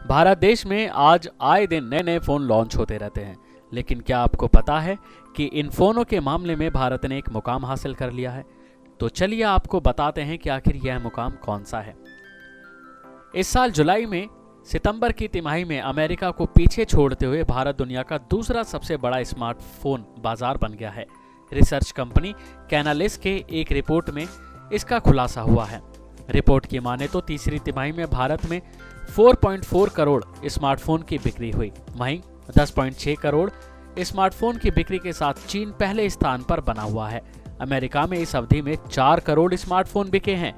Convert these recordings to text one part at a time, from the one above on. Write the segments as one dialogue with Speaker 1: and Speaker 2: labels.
Speaker 1: भारत देश में आज आए दिन नए नए फ़ोन लॉन्च होते रहते हैं। लेकिन क्या आपको पता है कि इन फोनों के मामले में भारत ने एक मुकाम हासिल कर लिया है? तो चलिए आपको बताते हैं कि आखिर यह मुकाम कौन सा है। इस साल जुलाई में सितंबर की तिमाही में अमेरिका को पीछे छोड़ते हुए भारत दुनिया का दूसरा सबसे बड़ा स्मार्टफ़ोन बाज़ार बन गया है। रिसर्च कंपनी कैनालिस के एक रिपोर्ट में इसका खुलासा हुआ है। रिपोर्ट की माने तो तीसरी तिमाही में भारत में 4.4 करोड़ स्मार्टफ़ोन की बिक्री हुई। वहीं 10.6 करोड़ स्मार्टफ़ोन की बिक्री के साथ चीन पहले स्थान पर बना हुआ है। अमेरिका में इस अवधि में 4 करोड़ स्मार्टफ़ोन बिके हैं।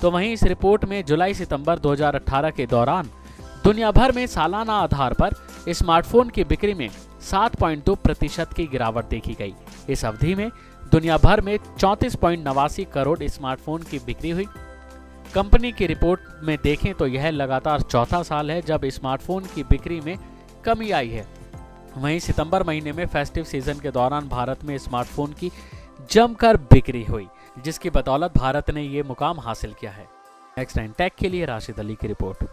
Speaker 1: तो वहीं इस रिपोर्ट में जुलाई सितंबर 2018 के दौरान दुनिया भर में सालाना आधार पर स्मार्टफ़ोन की बिक्री में 7.2 प्रतिशत की गिरावट देखी गई। इस अवधि में दुनिया भर में चौंतीस करोड़ स्मार्टफ़ोन की बिक्री हुई। कंपनी की रिपोर्ट में देखें तो यह लगातार चौथा साल है जब स्मार्टफ़ोन की बिक्री में कमी आई है। वहीं सितंबर महीने में फेस्टिव सीज़न के दौरान भारत में स्मार्टफ़ोन की जमकर बिक्री हुई, जिसकी बदौलत भारत ने ये मुकाम हासिल किया है। नेक्स्ट टाइम टेक के लिए राशिद अली की रिपोर्ट।